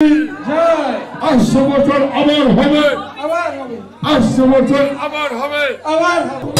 জয় আসছে বছর হবে আবার হবে আসছে বছর আবার হবে আবার হবে